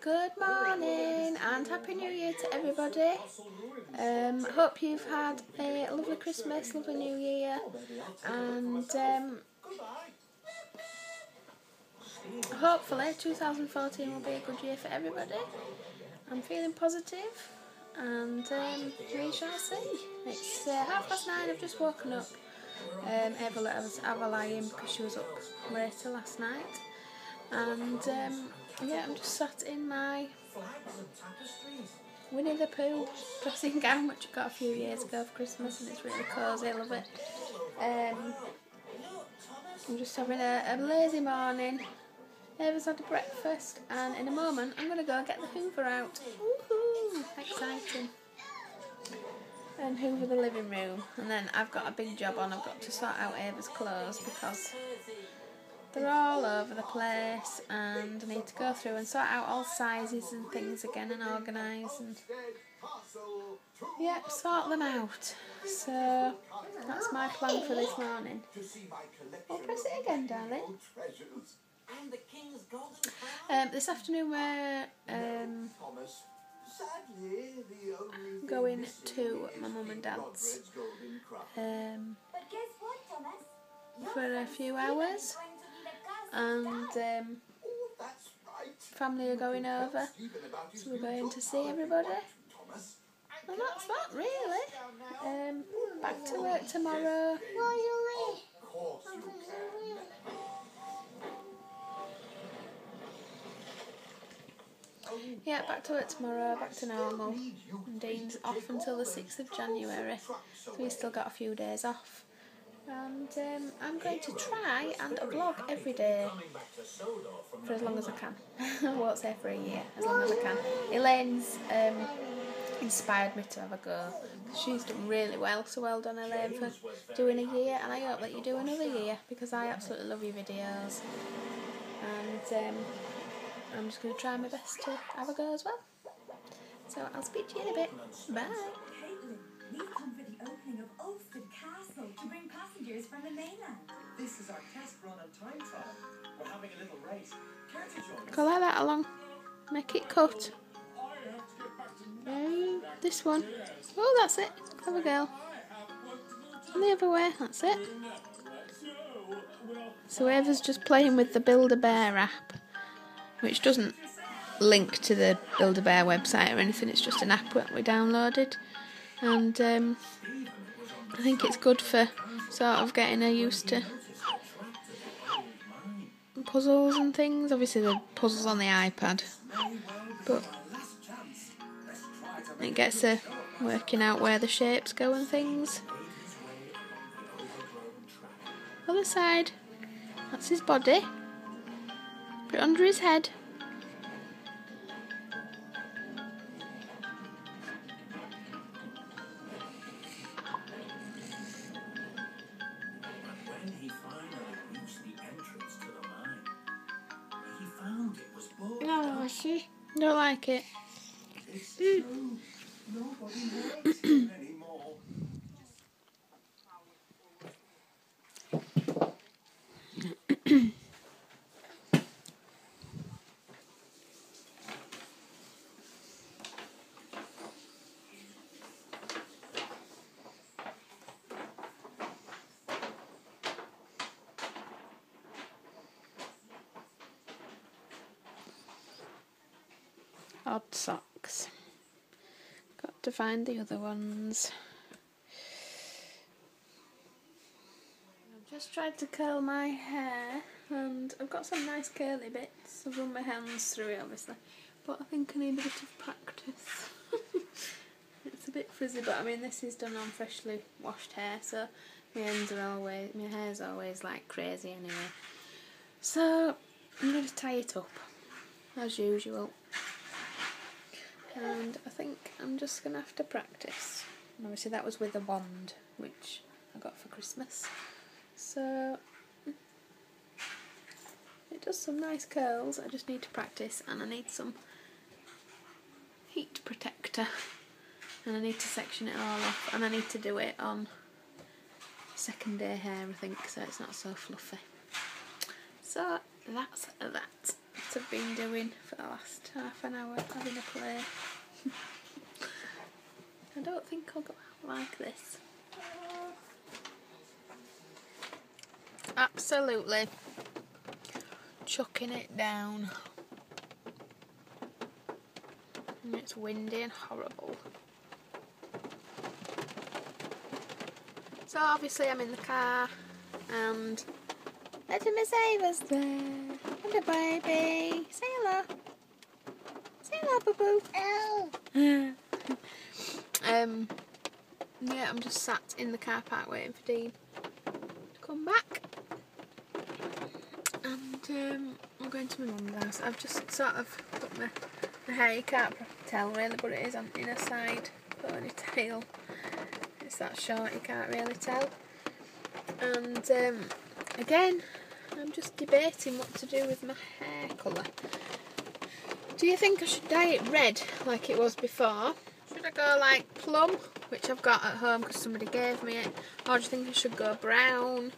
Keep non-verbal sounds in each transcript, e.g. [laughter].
Good morning and Happy New Year to everybody. Um, hope you've had a lovely Christmas, lovely New Year, and um, hopefully 2014 will be a good year for everybody. I'm feeling positive and um, we shall see. It's uh, half past nine, I've just woken up. Um, let us have a lie in because she was up later last night. And um, yeah, I'm just sat in my Winnie the Pooh dressing [laughs] gown, which I got a few years ago for Christmas, and it's really cosy. I love it. Um, I'm just having a, a lazy morning. Eva's had a breakfast, and in a moment I'm going to go and get the Hoover out. Woohoo! Exciting. And Hoover the living room, and then I've got a big job on. I've got to sort out Eva's clothes because they're all over the place and I need to go through and sort out all sizes and things again and organise and yeah, sort them out. So that's my plan for this morning. I'll press it again, darling. Um, this afternoon we're um, going to my mum and dad's um, for a few hours and um, family are going over, so we're going to see everybody. And that's that, really. Um, back to work tomorrow. Yeah, back to work tomorrow, back to normal. And Dean's off until the 6th of January, so he's still got a few days off and um, I'm going to try and vlog every day for as long as I can. I won't say for a year, as long as I can. Elaine's um, inspired me to have a go. She's done really well, so well done Elaine for doing a year and I hope that you do another year because I absolutely love your videos and um, I'm just going to try my best to have a go as well. So I'll speak to you in a bit. Bye bring from the mainland. This is our test run on time trial. We're having a little race. Care to join us? Go like that along. Make it cut. Um, this one. Oh, that's it. Clever girl. And the other way. That's it. So Eva's just playing with the Build-A-Bear app, which doesn't link to the Build-A-Bear website or anything. It's just an app that we downloaded, and um, I think it's good for sort of getting her used to puzzles and things. Obviously, the puzzles on the iPad, but it gets her working out where the shapes go and things. Other side, that's his body. Put it under his head. Don't like it. Mm. [clears throat] [clears throat] [clears throat] odd socks. Got to find the other ones. I've just tried to curl my hair and I've got some nice curly bits. I've run my hands through it obviously, but I think I need a bit of practice. [laughs] it's a bit frizzy, but I mean this is done on freshly washed hair, so my ends are always, my hair's always like crazy anyway. So I'm going to tie it up as usual and I think I'm just going to have to practice. And obviously that was with a wand, which I got for Christmas. So mm. it does some nice curls, I just need to practice and I need some heat protector and I need to section it all off and I need to do it on second day hair I think so it's not so fluffy. So that's that. I've been doing for the last half an hour, having a play. I don't think I'll go out like this. Absolutely chucking it down. And it's windy and horrible. So obviously I'm in the car and Little Miss Ava's there. And a baby. Say hello. Hello, boo boo. Um, yeah, I'm just sat in the car park waiting for Dean to come back. And um, I'm going to my mum's house. I've just sort of got my, my hair, you can't tell really, but it is on in a side ponytail. It's that short, you can't really tell. And um, again, I'm just debating what to do with my hair colour. Do you think I should dye it red like it was before? Should I go like plum, which I've got at home because somebody gave me it? Or do you think I should go brown?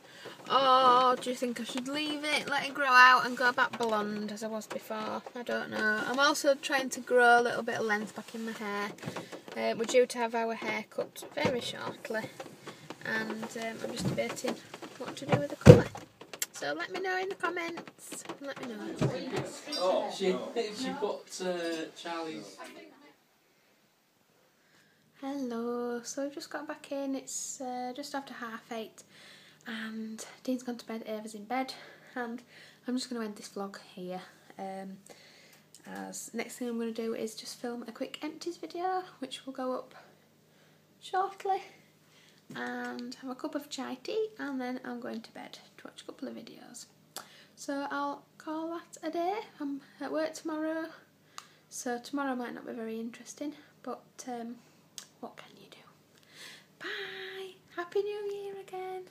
Or do you think I should leave it, let it grow out and go back blonde as I was before? I don't know. I'm also trying to grow a little bit of length back in my hair. Uh, we're due to have our hair cut very shortly. And um, I'm just debating what to do with the colour. So let me know in the comments. Let me know. Oh, she, she put uh, Charlie's. Hello. So we've just got back in. It's uh, just after half eight, and Dean's gone to bed. Ava's in bed, and I'm just going to end this vlog here. Um, as next thing I'm going to do is just film a quick empties video, which will go up shortly, and have a cup of chai tea and then I'm going to bed to watch a couple of videos. So I'll call that a day. I'm at work tomorrow so tomorrow might not be very interesting but um, what can you do? Bye! Happy New Year again!